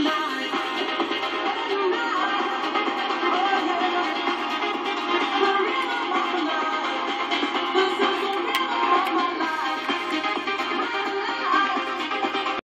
my.